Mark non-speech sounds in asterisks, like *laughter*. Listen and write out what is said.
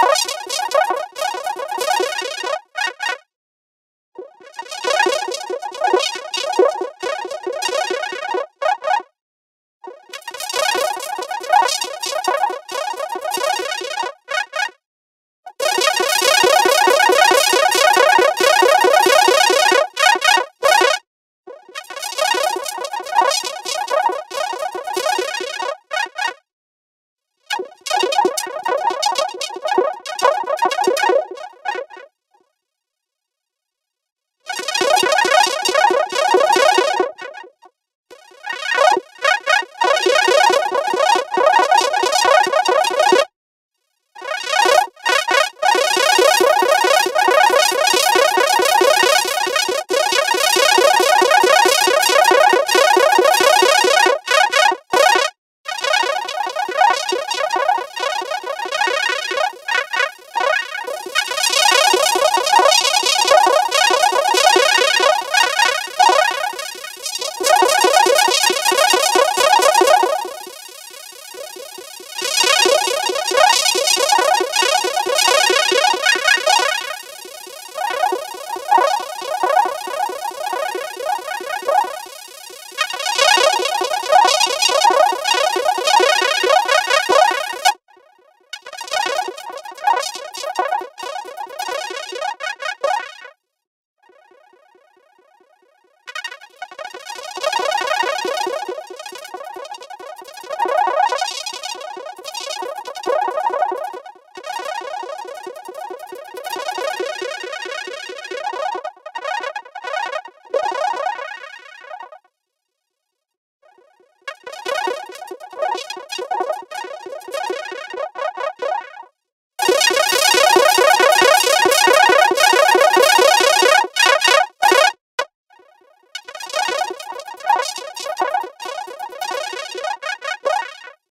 Oh, *laughs*